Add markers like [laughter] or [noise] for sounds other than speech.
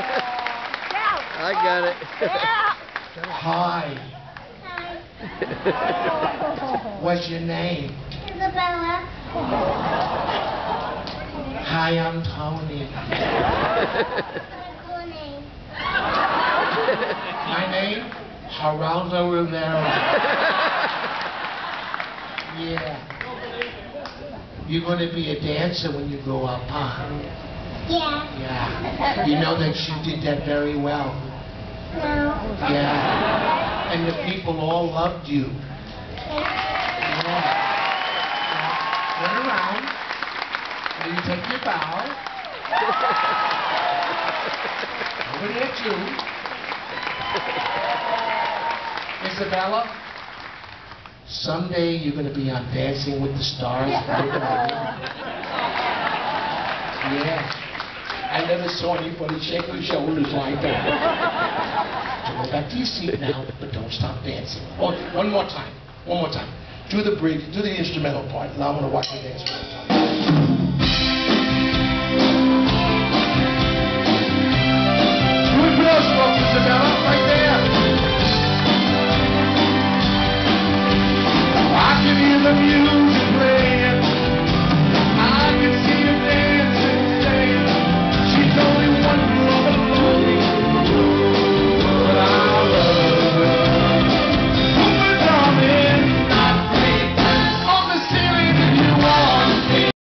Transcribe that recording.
I got it. Hi. What's your name? Isabella. Hi, I'm Tony. Cool name. My name? Geraldo Rivera. Yeah. You're going to be a dancer when you grow up, huh? Yeah. Yeah. You know that she did that very well. No. Yeah. And the people all loved you. Yeah. Turn around. Then you take your bow. Over there, too. Isabella, someday you're going to be on Dancing with the Stars. Yeah. [laughs] I never saw anybody shake their shoulders like that. So go back to your seat now, but don't stop dancing. Oh, one more time. One more time. Do the bridge, do the instrumental part, and I want to watch you dance one more time.